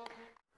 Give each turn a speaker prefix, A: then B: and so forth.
A: Welcome.